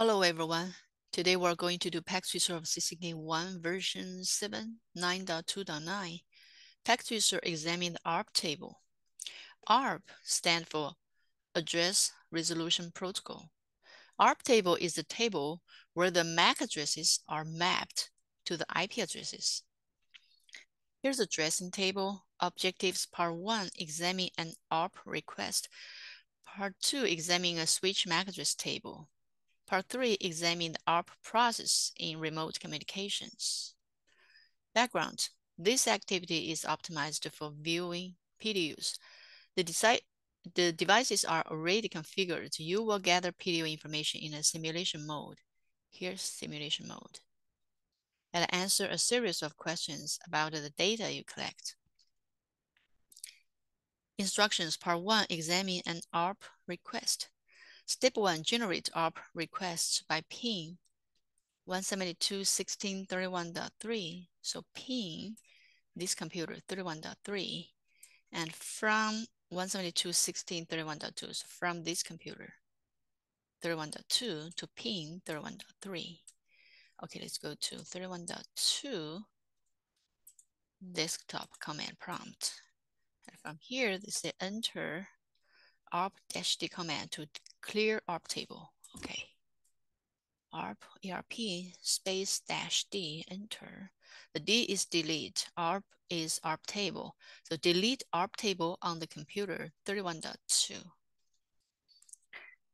Hello everyone. Today we're going to do Packet Tracer of CCNA1 version 7, 9.2.9. Packet Tracer examine the ARP table. ARP stands for Address Resolution Protocol. ARP table is the table where the MAC addresses are mapped to the IP addresses. Here's the addressing table. Objectives part one, examine an ARP request. Part two, examine a switch MAC address table. Part three, examine the ARP process in remote communications. Background, this activity is optimized for viewing PDUs. The, the devices are already configured. You will gather PDU information in a simulation mode. Here's simulation mode. And answer a series of questions about the data you collect. Instructions, part one, examine an ARP request. Step one, generate ARP requests by pin 172.16.31.3. So pin this computer 31.3 and from 172.16.31.2, so from this computer 31.2 to pin 31.3. Okay, let's go to 31.2 desktop command prompt. And from here, they say enter arp-d command to clear ARP table. Okay. ARP ERP space dash D, enter. The D is delete, ARP is ARP table. So delete ARP table on the computer 31.2.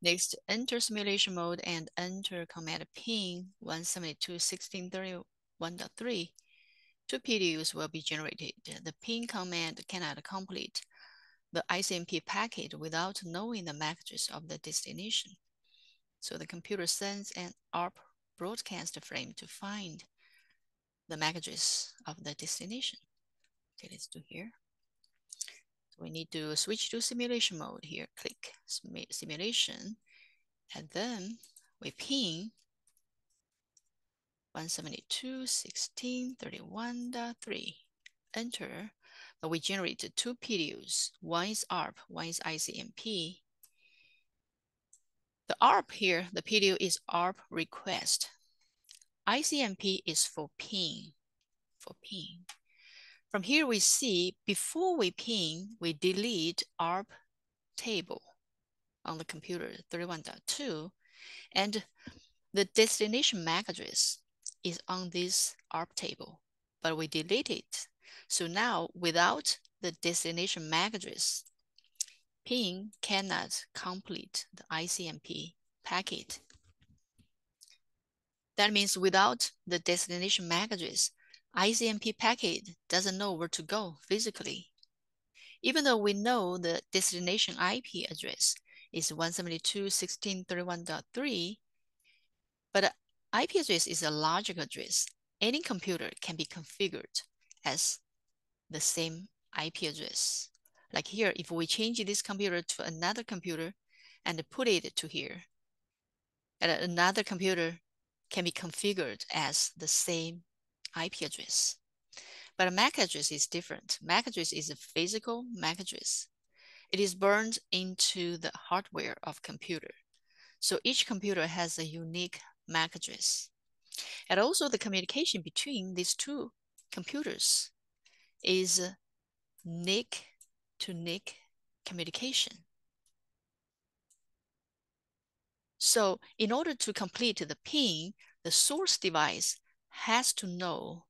Next, enter simulation mode and enter command pin 172.16.31.3. Two PDUs will be generated. The pin command cannot complete the ICMP packet without knowing the MAC of the destination. So the computer sends an ARP broadcast frame to find the MAC of the destination. Okay, let's do here. So we need to switch to simulation mode here. Click simulation, and then we ping 172.16.31.3. Enter we generated two PDUs. One is ARP, one is ICMP. The ARP here, the PDU is ARP request. ICMP is for ping, for ping. From here we see, before we ping, we delete ARP table on the computer 31.2, and the destination MAC address is on this ARP table, but we delete it so now without the destination MAC address, ping cannot complete the ICMP packet. That means without the destination MAC address, ICMP packet doesn't know where to go physically. Even though we know the destination IP address is 172.16.31.3, but IP address is a logic address. Any computer can be configured as the same IP address. Like here, if we change this computer to another computer and put it to here, and another computer can be configured as the same IP address. But a MAC address is different. MAC address is a physical MAC address. It is burned into the hardware of computer. So each computer has a unique MAC address. And also the communication between these two computers is NIC to NIC communication. So in order to complete the ping, the source device has to know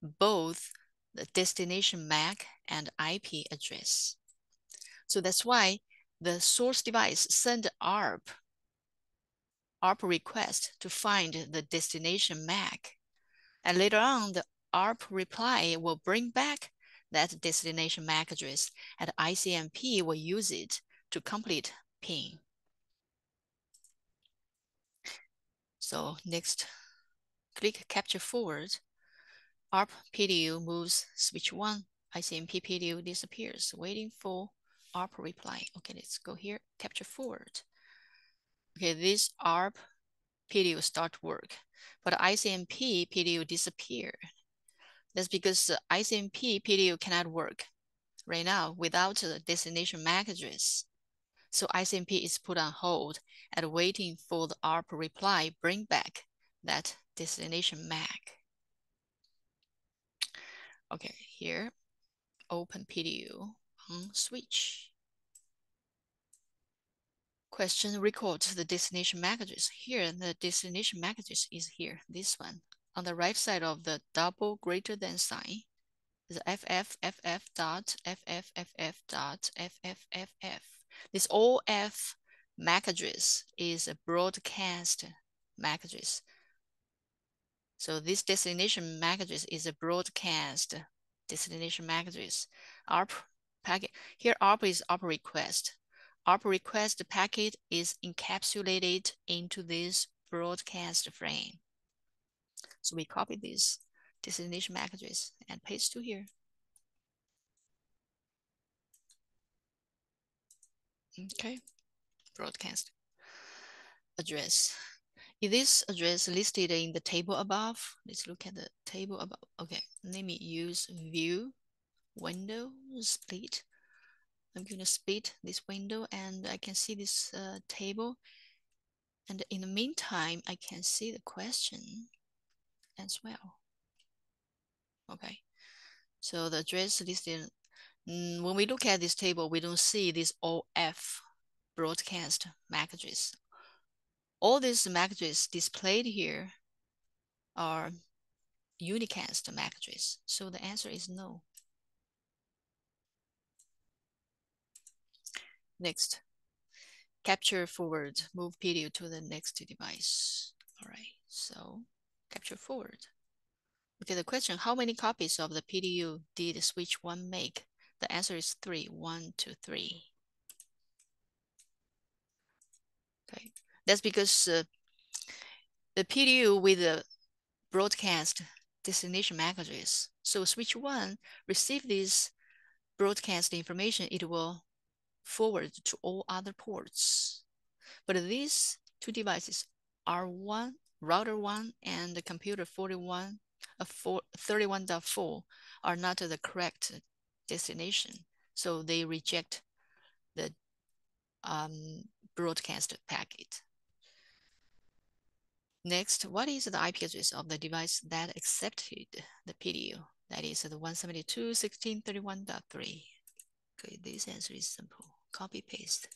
both the destination MAC and IP address. So that's why the source device send ARP, ARP request to find the destination MAC. And later on, the ARP reply will bring back that destination MAC address and ICMP will use it to complete ping. So next, click capture forward. ARP PDU moves switch one, ICMP PDU disappears, waiting for ARP reply. Okay, let's go here, capture forward. Okay, this ARP PDU start work, but ICMP PDU disappear. That's because ICMP PDU cannot work right now without the destination MAC address. So ICMP is put on hold and waiting for the ARP reply bring back that destination MAC. Okay, here, open PDU on switch. Question records the destination address. Here, the destination address is here, this one. On the right side of the double greater than sign, the FFFF dot FFFF dot FFFF. This OF MAC address is a broadcast MAC address. So this destination MAC address is a broadcast destination MAC address. ARP packet, here ARP is ARP request. ARP request packet is encapsulated into this broadcast frame. So we copy this destination address and paste to here. Okay, broadcast address. Is this address listed in the table above? Let's look at the table above. Okay, let me use view, window, split. I'm going to split this window and I can see this uh, table. And in the meantime, I can see the question as well. Okay, so the address listed, mm, when we look at this table, we don't see this OF broadcast MAC address. All these MAC addresses displayed here are unicast MAC address. So the answer is no. Next, capture forward, move PDU to the next device. All right, so capture forward. Okay, the question, how many copies of the PDU did switch one make? The answer is three, one, two, three. Okay, that's because uh, the PDU with the broadcast destination address. So switch one receive this broadcast information, it will forward to all other ports. But these two devices, R1, router 1 and the computer 41, uh, 31.4 are not the correct destination. So they reject the um, broadcast packet. Next, what is the IP address of the device that accepted the PDU? That is the 172.16.31.3. Okay, this answer is simple. Copy paste.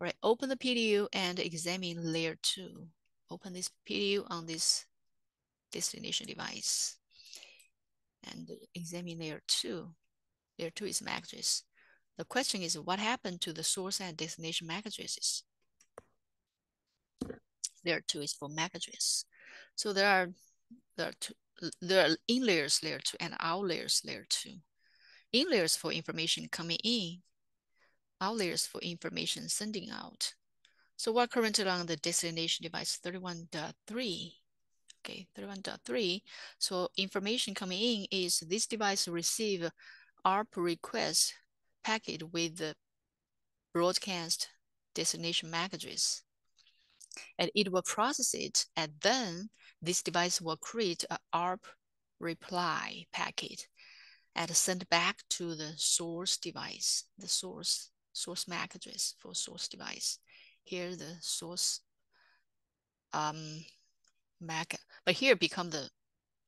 All right, open the PDU and examine layer two. Open this PDU on this destination device and examine layer two. Layer two is MAC address. The question is what happened to the source and destination MAC addresses? Layer two is for MAC address. So there are there are two, there are in layers layer two and out layers layer two. In layers for information coming in, out layers for information sending out. So we're currently on the destination device 31.3. Okay, 31.3. So information coming in is this device receive ARP request packet with the broadcast destination MAC address. And it will process it, and then this device will create a ARP reply packet and send back to the source device, the source source MAC address for source device. Here the source um, MAC, but here become the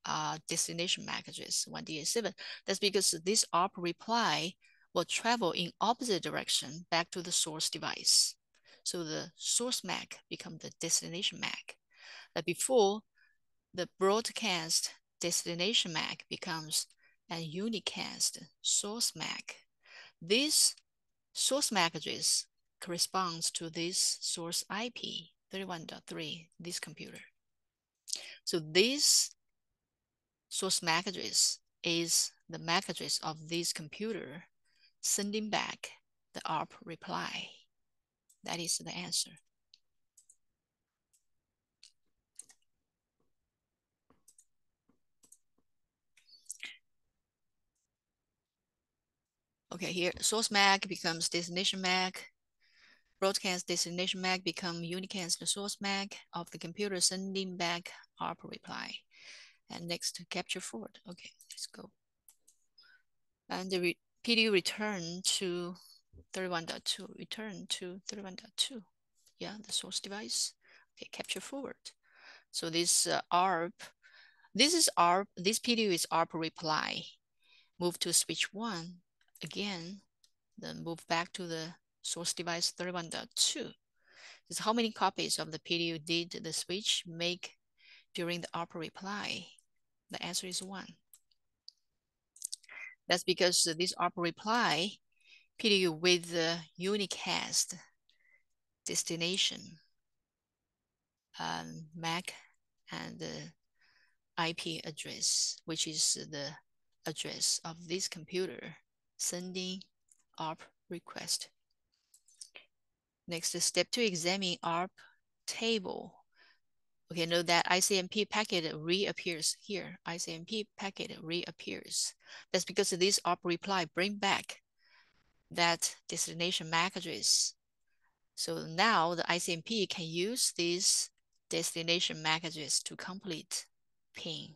uh, destination MAC address 1DA7. That's because this ARP reply will travel in opposite direction back to the source device. So the source MAC become the destination MAC. But before the broadcast destination MAC becomes a unicast source MAC. This source MAC address corresponds to this source IP 31.3, this computer. So this source MAC address is the MAC address of this computer sending back the ARP reply. That is the answer. Okay, here source MAC becomes destination MAC. Broadcast destination MAC become unicast source MAC of the computer sending back ARP reply. And next, capture forward. Okay, let's go. And the re PDU return to 31.2, return to 31.2. Yeah, the source device. Okay, capture forward. So this uh, ARP, this is ARP, this PDU is ARP reply. Move to switch one again, then move back to the source device 31.2. Is how many copies of the PDU did the switch make during the ARP reply? The answer is one. That's because this ARP reply PDU with the unicast destination um, MAC and IP address, which is the address of this computer sending ARP request. Next, step two, examine ARP table. Okay, note that ICMP packet reappears here. ICMP packet reappears. That's because this ARP reply bring back that destination MAC address. So now the ICMP can use this destination MAC address to complete ping.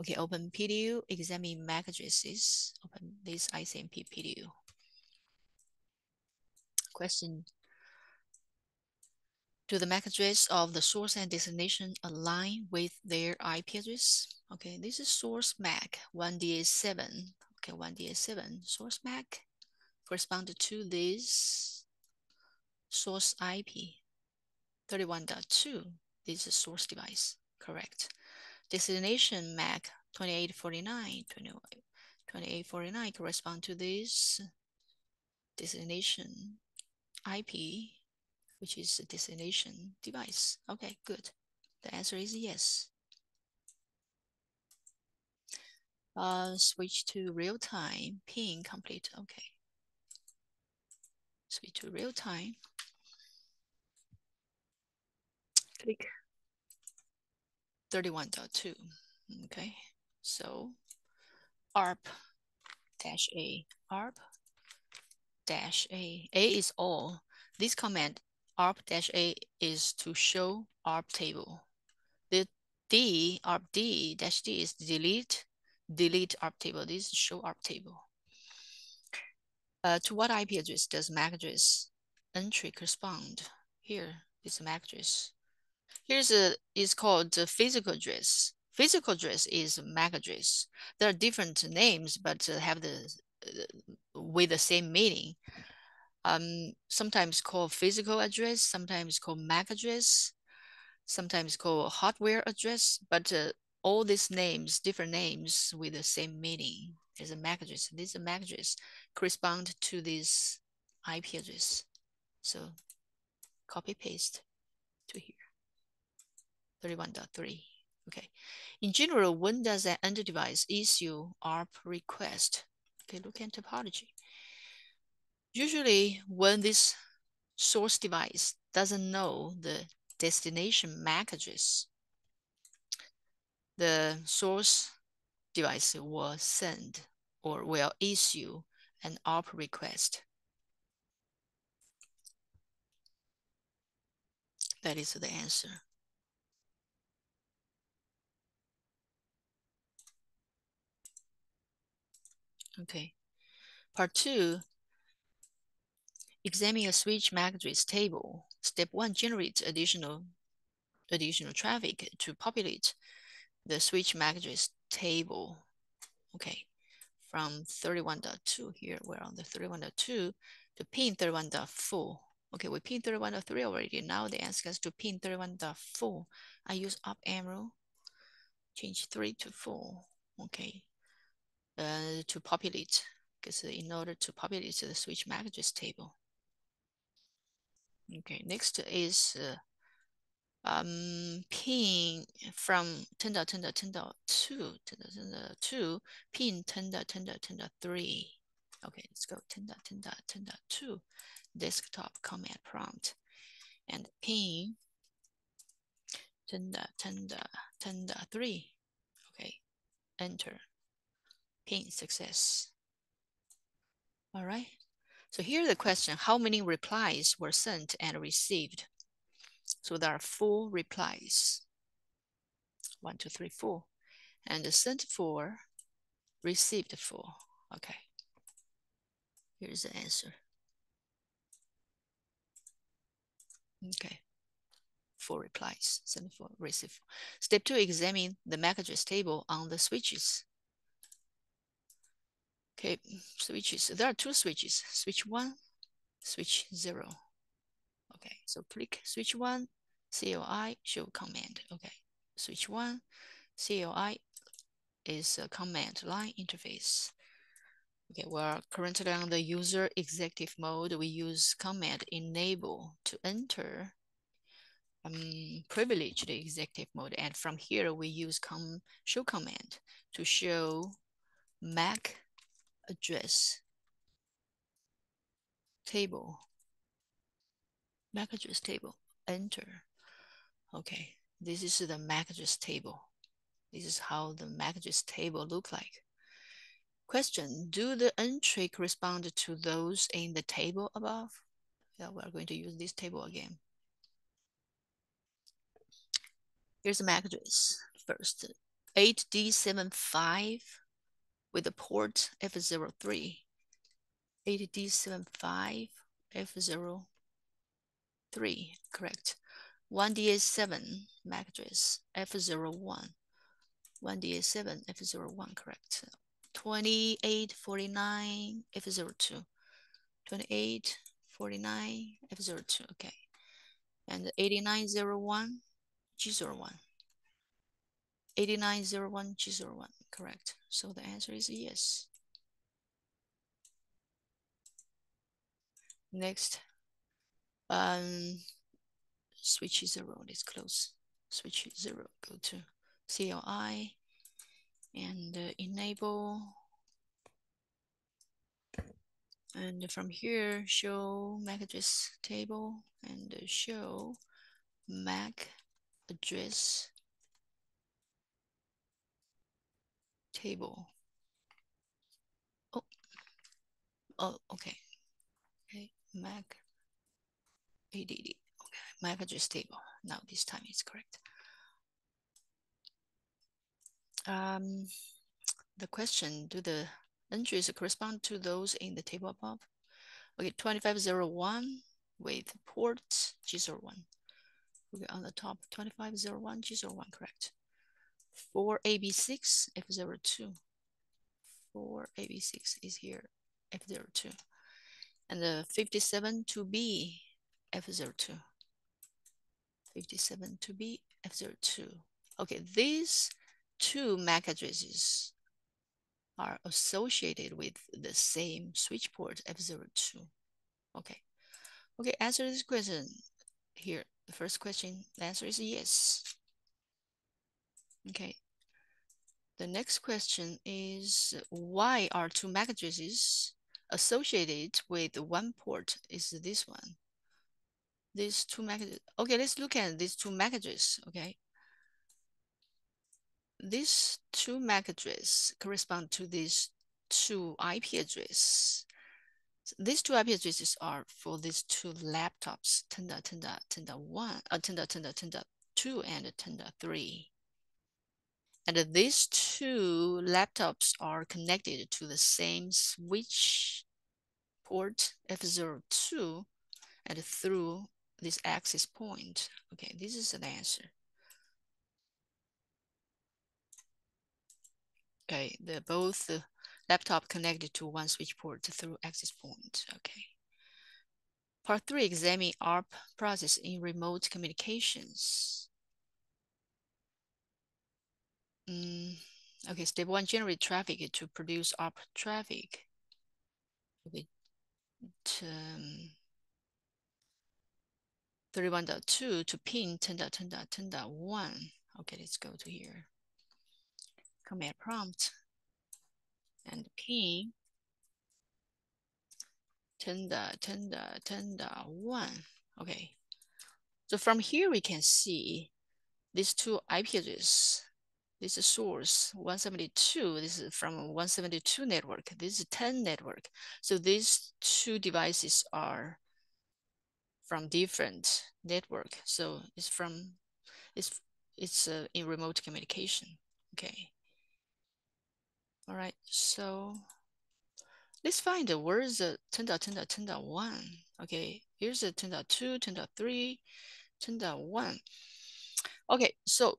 Okay, open PDU, examine MAC addresses. Open this ICMP PDU. Question. Do the MAC address of the source and destination align with their IP address? Okay, this is source MAC 1DA7. Okay, 1DA7 source MAC correspond to this source IP 31.2. This is source device, correct. Destination MAC 2849, 2849 correspond to this destination IP, which is a destination device. Okay, good. The answer is yes. Uh, switch to real time, ping complete. Okay. Switch to real time. Click 31.2. Okay, so ARP dash A, ARP dash A. A is all. This command ARP dash A is to show ARP table. The D, ARP D dash D is delete, delete ARP table. This is show ARP table. Uh, to what IP address does MAC address entry correspond? Here is MAC address. Here's a is called the physical address. Physical address is MAC address. There are different names, but have the uh, with the same meaning. Um, sometimes called physical address, sometimes called MAC address, sometimes called hardware address, but uh, all these names, different names with the same meaning. There's a MAC address. This MAC address correspond to this IP address. So copy paste. 31.3. Okay. In general, when does an end device issue ARP request? Okay, look at topology. Usually when this source device doesn't know the destination MAC address, the source device will send or will issue an ARP request. That is the answer. Okay. Part two, examine a switch address table. Step one, generate additional additional traffic to populate the switch address table. Okay, from 31.2 here, we're on the 31.2 to pin 31.4. Okay, we pin 31.3 already. Now they ask us to pin 31.4. I use up arrow, change 3 to 4. Okay, uh, to populate, because in order to populate the switch address table. Okay, next is uh, um, pin from 10.10.10.2, 10.10.2, pin 10.10.10.3. Okay, let's go 10.10.10.2, desktop command prompt, and pin 10.10.10.3. Okay, enter pin success. All right. So here's the question, how many replies were sent and received? So there are four replies. One, two, three, four. And sent four, received four. Okay. Here's the answer. Okay. Four replies, 74 receive. Step two, examine the MAC address table on the switches. Okay, switches. There are two switches, switch one, switch zero. Okay, so click switch one, CLI, show command. Okay, switch one, CLI is a command line interface. Okay, we're currently on the user executive mode. We use command enable to enter um, privileged executive mode. And from here, we use com show command to show MAC address table. MAC address table, enter. Okay, this is the MAC address table. This is how the MAC address table look like. Question, do the entry correspond to those in the table above? Yeah, we're going to use this table again. Here's the MAC address first. 8D75 with the port F03. 8D75 F03, correct. 1DA7 MAC address F01. 1DA7 F01, correct. 2849 F02. 2849 F02, okay. And 8901 G01. 8901 G01, correct. So the answer is yes. Next, um, switch zero, let's close. Switch zero, go to CLI and uh, enable. And from here, show MAC address table and show MAC address table. Oh, oh, okay. Okay, MAC ADD. Okay, MAC address table. Now this time it's correct. Um, the question, do the entries correspond to those in the table above? Okay, 2501 with port G01. Okay, on the top, 2501 G01, correct. 4AB6 F02. 4AB6 is here, F02. And the 57 to B F02. 57 to B F02. Okay, these two MAC addresses are associated with the same switch port F02. Okay. Okay, answer this question here. The first question, the answer is yes. Okay. The next question is why are two MAC addresses associated with one port is this one? These two MAC okay, let's look at these two MAC addresses, okay? These two MAC address correspond to these two IP address. These two IP addresses are for these two laptops, Tenda, Tenda, Tenda 1, uh, Tenda, Tenda, Tenda 2, and Tenda 3. And these two laptops are connected to the same switch port F02 and through this access point. Okay, this is the answer. Okay, they're both uh, laptop connected to one switch port through access point. Okay. Part three, examine ARP process in remote communications. Mm, okay, step one, generate traffic to produce ARP traffic. Okay, um, 31.2 to pin 10.10.10.1. Okay, let's go to here. Command prompt and pin 10.10.10.1. Okay, so from here we can see these two IP addresses. This is source 172. This is from 172 network. This is 10 network. So these two devices are from different network. So it's from it's it's uh, in remote communication. Okay. All right. So let's find where is the 10.10.10.1. Okay, here's the 10.2, 10.3, 10.1. Okay, so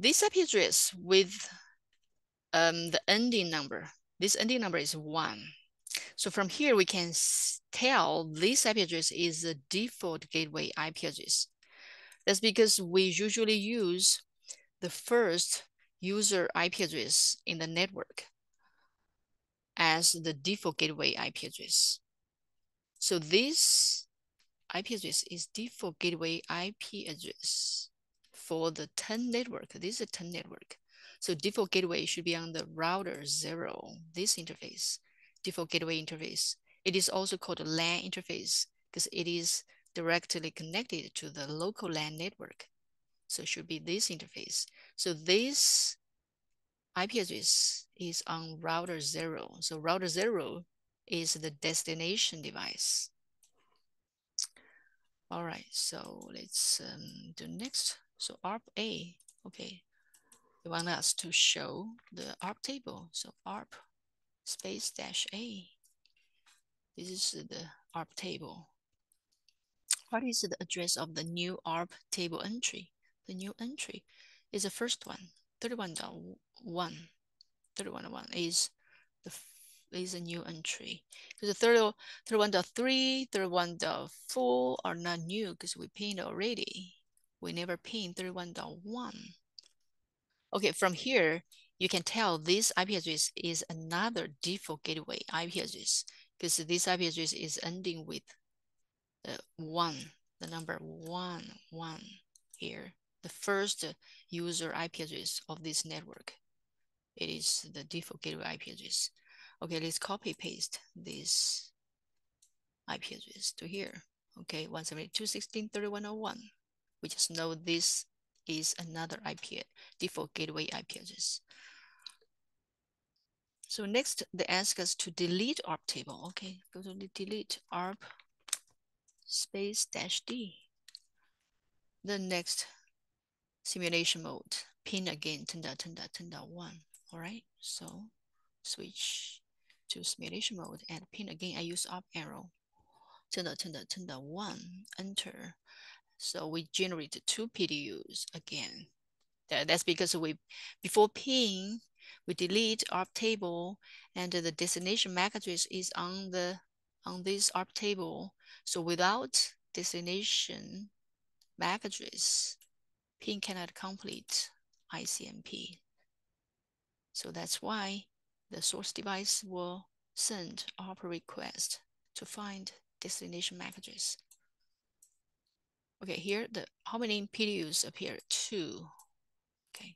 this IP address with um, the ending number, this ending number is one. So from here, we can tell this IP address is the default gateway IP address. That's because we usually use the first user IP address in the network as the default gateway IP address. So this IP address is default gateway IP address for the 10 network. This is a 10 network. So default gateway should be on the router zero, this interface, default gateway interface. It is also called a LAN interface because it is directly connected to the local LAN network. So it should be this interface. So this IP address is on router zero. So router zero is the destination device. All right, so let's um, do next. So ARP A, okay. They want us to show the ARP table. So ARP space dash A. This is the ARP table. What is the address of the new ARP table entry? The new entry is the first one, 31.1. 31.1 is the is a new entry. Because the 30, 31.3, 31.4 are not new because we pinned already. We never pinned 31.1. Okay, from here, you can tell this IP address is another default gateway IP address because this IP address is ending with the one, the number one, one here, the first user IP address of this network. It is the default gateway IP address. Okay, let's copy paste this IP address to here. Okay, 172.16.31.01. We just know this is another IP default gateway IP address. So next, they ask us to delete ARP table. Okay, go to delete ARP space dash D. The next simulation mode, pin again, 10.10.10.1. All right, so switch to simulation mode and pin again. I use up arrow, 10.10.10.1, enter. So we generate two PDUs again. That's because we, before pin, we delete ARP table and the destination MAC address is on the on this ARP table. So without destination MAC address, pin cannot complete ICMP. So that's why the source device will send ARP request to find destination MAC address. Okay, here the how many PDUs appear? Two. Okay.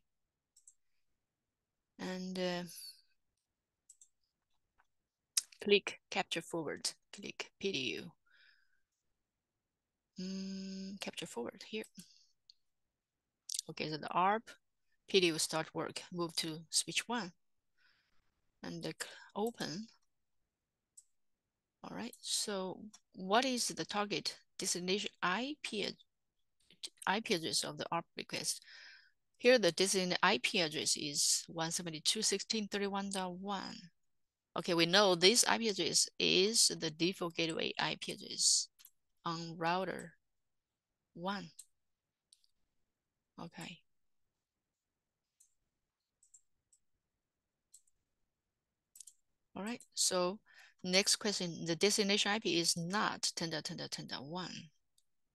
And uh, click capture forward, click PDU. Mm, capture forward here. Okay, so the ARP PDU start work, move to switch one and open. All right, so what is the target destination IP, IP address of the ARP request? Here, the destination IP address is 172.16.31.1. Okay, we know this IP address is the default gateway IP address on router one. Okay. All right, so next question, the destination IP is not 10.10.10.1.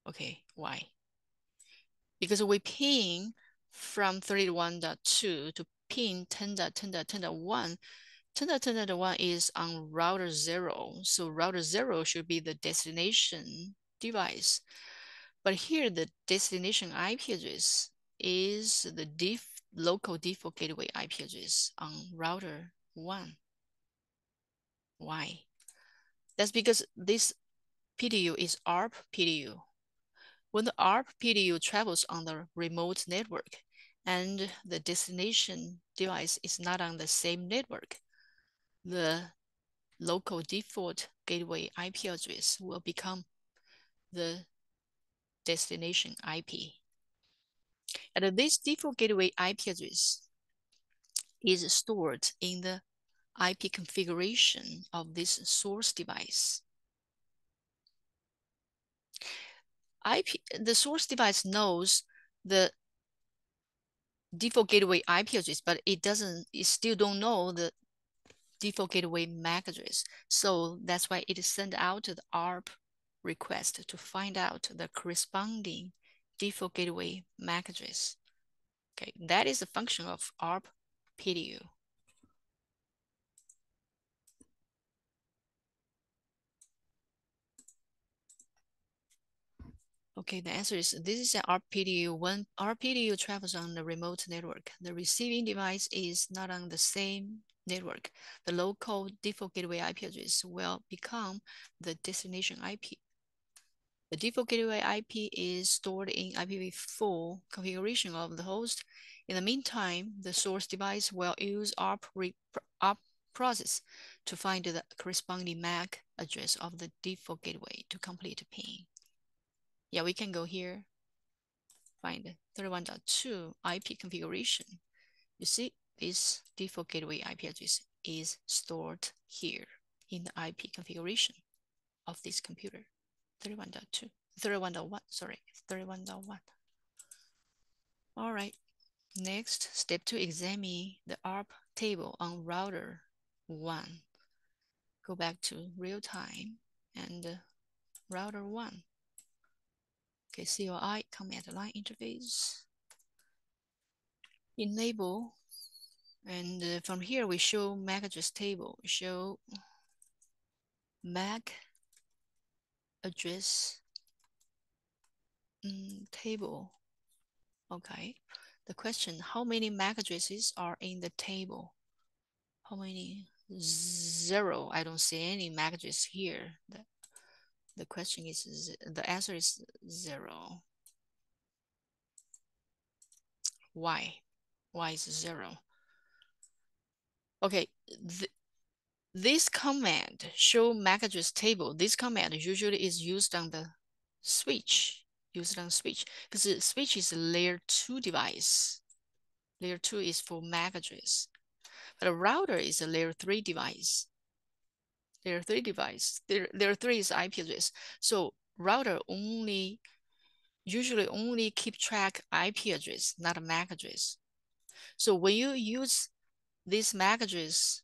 Okay, why? Because we ping from 31.2 to pin 10.10.10.1, 10.10.1 is on router zero. So router zero should be the destination device. But here the destination IP address is the def local default gateway IP address on router one. Why? That's because this PDU is ARP PDU. When the ARP PDU travels on the remote network and the destination device is not on the same network, the local default gateway IP address will become the destination IP. And this default gateway IP address is stored in the IP configuration of this source device. IP, the source device knows the default gateway IP address, but it doesn't, it still don't know the default gateway MAC address. So that's why it sent out the ARP request to find out the corresponding default gateway MAC address. Okay, that is the function of ARP PDU. Okay, the answer is this is an RPDU. When RPDU travels on the remote network, the receiving device is not on the same network. The local default gateway IP address will become the destination IP. The default gateway IP is stored in IPv4 configuration of the host. In the meantime, the source device will use ARP, ARP process to find the corresponding MAC address of the default gateway to complete ping. Yeah, we can go here, find 31.2 IP configuration. You see, this default gateway IP address is stored here in the IP configuration of this computer. 31.2, 31.1, sorry, 31.1. All right, next, step two, examine the ARP table on router one. Go back to real time and router one. Okay, CLI command line interface. Enable, and uh, from here we show MAC address table, show MAC address mm, table. Okay, the question, how many MAC addresses are in the table? How many? Zero, I don't see any MAC address here. The the question is, the answer is zero. Why? Why is zero? Okay, th this command show MAC address table. This command usually is used on the switch, used on switch because the switch is a layer two device. Layer two is for MAC address, but a router is a layer three device. There are three devices. There, there are three is IP address. So router only, usually only keep track IP address, not a MAC address. So when you use this MAC address,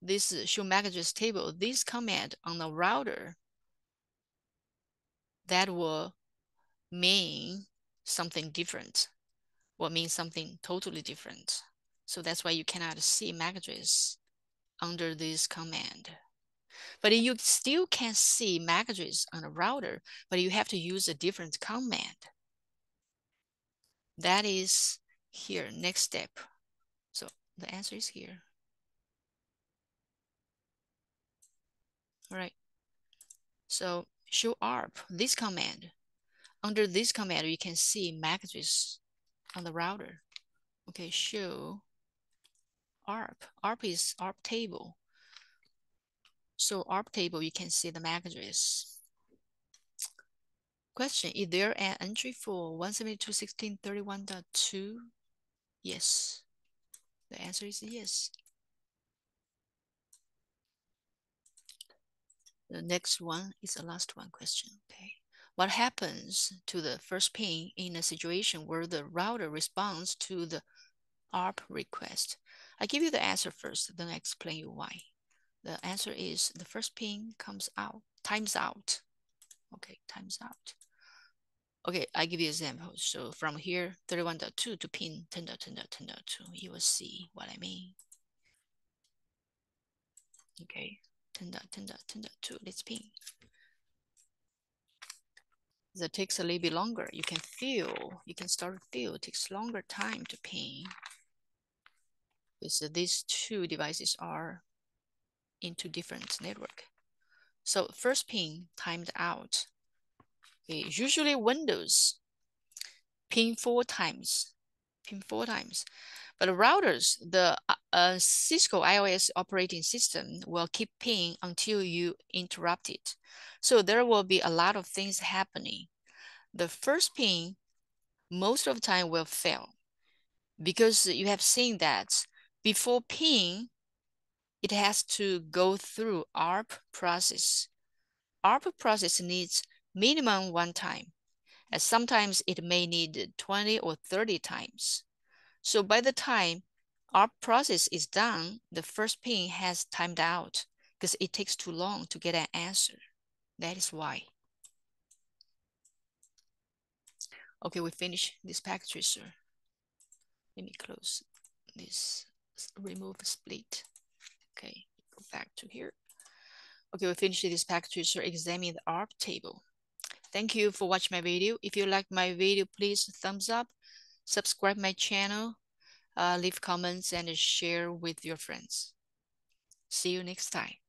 this show MAC address table, this command on the router, that will mean something different, will mean something totally different. So that's why you cannot see MAC address under this command. But you still can see MAC address on a router, but you have to use a different command. That is here, next step. So the answer is here. All right. So show ARP, this command. Under this command, you can see MAC address on the router. Okay, show ARP. ARP is ARP table. So ARP table, you can see the MAC address. Question, is there an entry for 172.16.31.2? Yes. The answer is yes. The next one is the last one question, okay. What happens to the first ping in a situation where the router responds to the ARP request? I give you the answer first, then I explain you why. The answer is the first ping comes out, times out. Okay, times out. Okay, I give you examples. So from here, 31.2 to pin 10.10.10.2, you will see what I mean. Okay, 10.10.10.2, let's ping. That takes a little bit longer. You can feel, you can start to feel it takes longer time to pin. Because these two devices are into different network. So first ping timed out. Okay, usually Windows ping four times, ping four times. But routers, the uh, uh, Cisco IOS operating system will keep ping until you interrupt it. So there will be a lot of things happening. The first ping most of the time will fail because you have seen that before ping, it has to go through ARP process. ARP process needs minimum one time, and sometimes it may need 20 or 30 times. So by the time ARP process is done, the first pin has timed out because it takes too long to get an answer. That is why. Okay, we finish this packet tracer. Let me close this, remove split. Okay, go back to here. Okay, we finished this packet tracer, examine the ARP table. Thank you for watching my video. If you like my video, please thumbs up, subscribe my channel, uh, leave comments and share with your friends. See you next time.